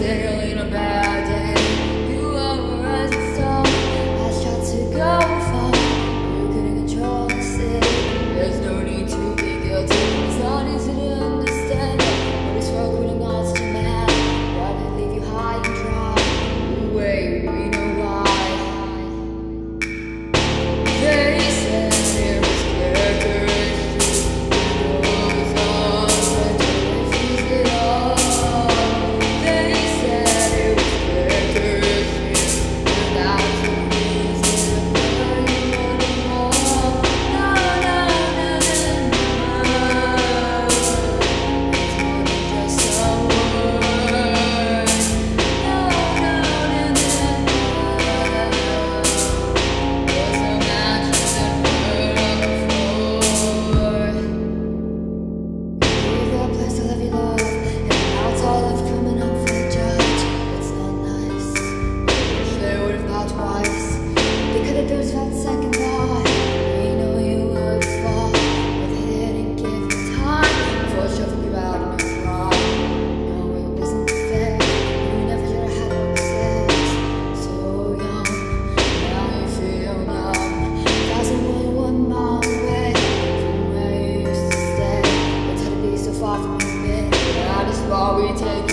say we take